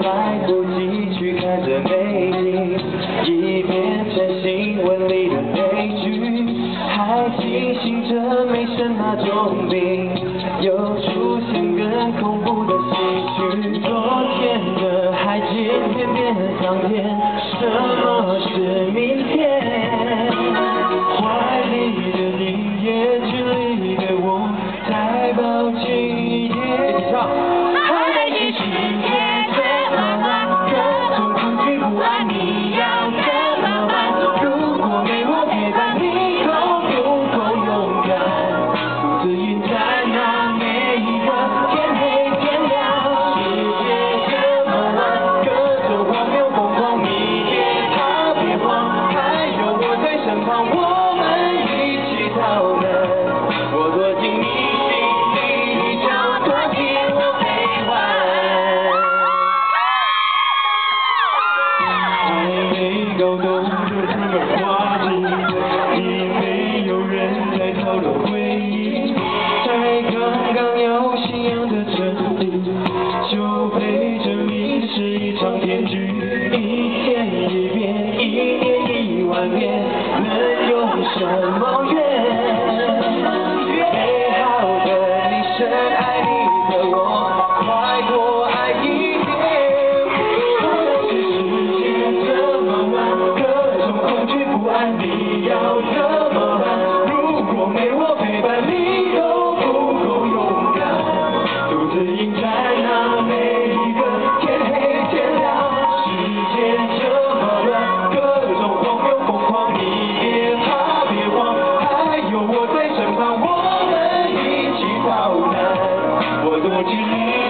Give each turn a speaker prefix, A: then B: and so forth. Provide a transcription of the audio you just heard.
A: 来不及去看这美景，已变成新闻里的悲剧，还提醒着没什么重病，又出现更恐怖的喜剧，昨天的海景天片苍天，什么是明天？
B: 要
A: 等着春儿花落，也没有人在讨论回忆。在刚刚有信仰的城里，就陪着你是一场骗局，一天一遍，一年一万遍，能有什么？what you need.